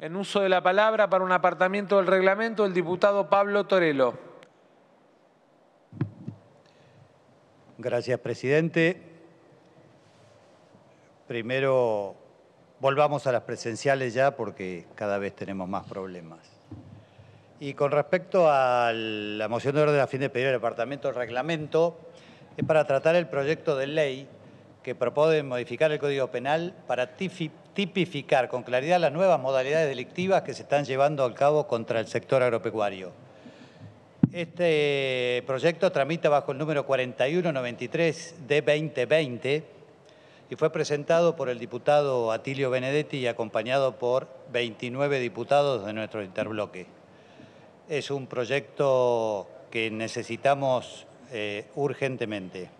En uso de la palabra para un apartamiento del reglamento, el diputado Pablo Torelo. Gracias, presidente. Primero, volvamos a las presenciales ya porque cada vez tenemos más problemas. Y con respecto a la moción de orden a fin de pedir el departamento del reglamento, es para tratar el proyecto de ley que propone modificar el Código Penal para tipificar con claridad las nuevas modalidades delictivas que se están llevando a cabo contra el sector agropecuario. Este proyecto tramita bajo el número 4193 de 2020 y fue presentado por el diputado Atilio Benedetti y acompañado por 29 diputados de nuestro interbloque. Es un proyecto que necesitamos eh, urgentemente.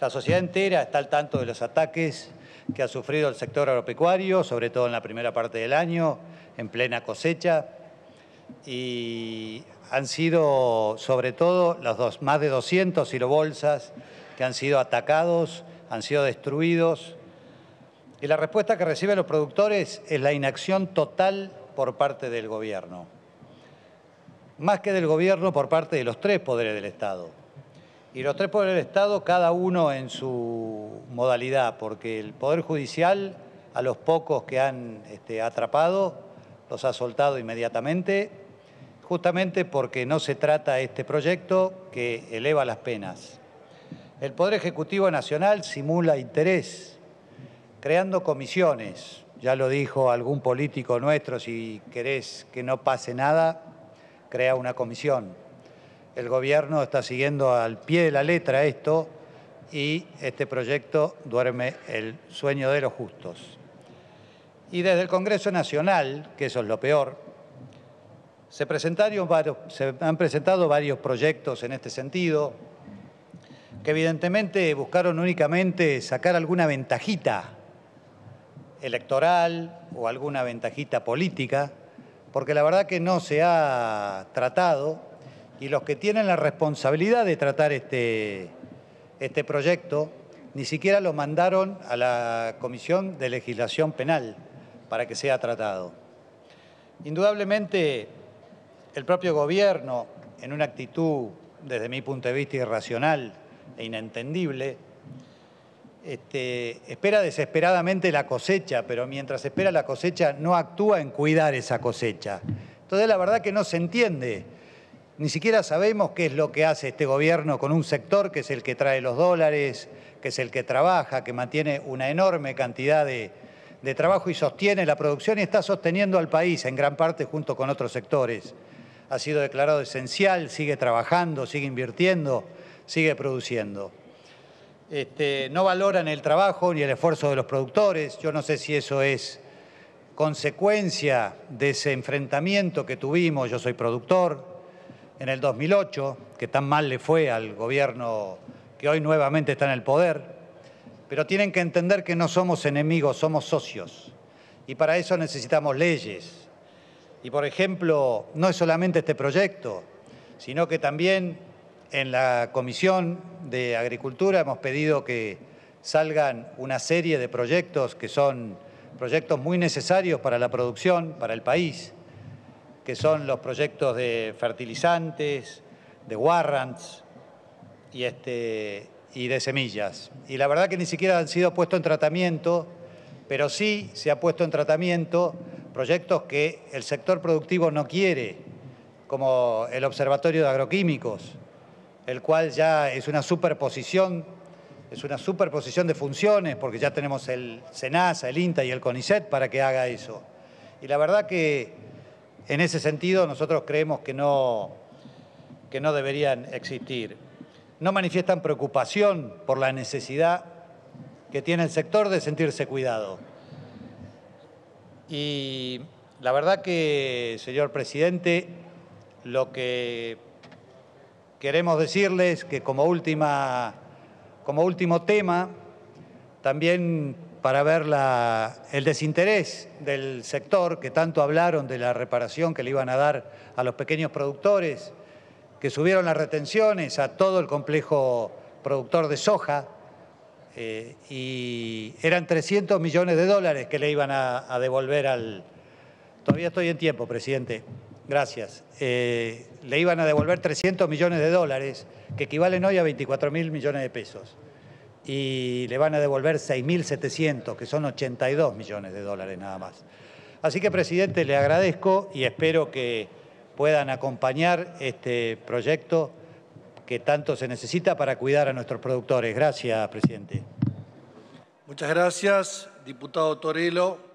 La sociedad entera está al tanto de los ataques que ha sufrido el sector agropecuario, sobre todo en la primera parte del año, en plena cosecha, y han sido sobre todo los dos, más de 200 silobolsas que han sido atacados, han sido destruidos, y la respuesta que reciben los productores es la inacción total por parte del gobierno, más que del gobierno por parte de los tres poderes del Estado y los tres poderes del Estado, cada uno en su modalidad, porque el Poder Judicial, a los pocos que han este, atrapado, los ha soltado inmediatamente, justamente porque no se trata este proyecto que eleva las penas. El Poder Ejecutivo Nacional simula interés, creando comisiones. Ya lo dijo algún político nuestro, si querés que no pase nada, crea una comisión el gobierno está siguiendo al pie de la letra esto y este proyecto duerme el sueño de los justos. Y desde el Congreso Nacional, que eso es lo peor, se, presentaron se han presentado varios proyectos en este sentido, que evidentemente buscaron únicamente sacar alguna ventajita electoral o alguna ventajita política, porque la verdad que no se ha tratado y los que tienen la responsabilidad de tratar este, este proyecto ni siquiera lo mandaron a la Comisión de Legislación Penal para que sea tratado. Indudablemente, el propio gobierno, en una actitud, desde mi punto de vista, irracional e inentendible, este, espera desesperadamente la cosecha, pero mientras espera la cosecha no actúa en cuidar esa cosecha. Entonces, la verdad que no se entiende ni siquiera sabemos qué es lo que hace este gobierno con un sector que es el que trae los dólares, que es el que trabaja, que mantiene una enorme cantidad de, trabajo y sostiene la producción y está sosteniendo al país en gran parte junto con otros sectores. Ha sido declarado esencial, sigue trabajando, sigue invirtiendo, sigue produciendo. Este, no valoran el trabajo ni el esfuerzo de los productores. Yo no sé si eso es consecuencia de ese enfrentamiento que tuvimos. Yo soy productor, en el 2008, que tan mal le fue al gobierno que hoy nuevamente está en el poder, pero tienen que entender que no somos enemigos, somos socios. Y para eso necesitamos leyes. Y por ejemplo, no es solamente este proyecto, sino que también en la Comisión de Agricultura hemos pedido que salgan una serie de proyectos que son proyectos muy necesarios para la producción, para el país, que son los proyectos de fertilizantes, de warrants y, este, y de semillas. Y la verdad que ni siquiera han sido puestos en tratamiento, pero sí se ha puesto en tratamiento proyectos que el sector productivo no quiere, como el Observatorio de Agroquímicos, el cual ya es una superposición, es una superposición de funciones, porque ya tenemos el SENASA, el INTA y el CONICET para que haga eso. Y la verdad que en ese sentido, nosotros creemos que no, que no deberían existir. No manifiestan preocupación por la necesidad que tiene el sector de sentirse cuidado. Y la verdad que, señor presidente, lo que queremos decirles que como, última, como último tema, también para ver el desinterés del sector, que tanto hablaron de la reparación que le iban a dar a los pequeños productores, que subieron las retenciones a todo el complejo productor de soja, eh, y eran 300 millones de dólares que le iban a, devolver al, Todavía estoy en tiempo, presidente. Gracias. Eh, le iban a devolver 300 millones de dólares, que equivalen hoy a 24 mil millones de pesos. Y le van a devolver 6.700, que son 82 millones de dólares nada más. Así que, presidente, le agradezco y espero que puedan acompañar este proyecto que tanto se necesita para cuidar a nuestros productores. Gracias, presidente. Muchas gracias, diputado Torelo.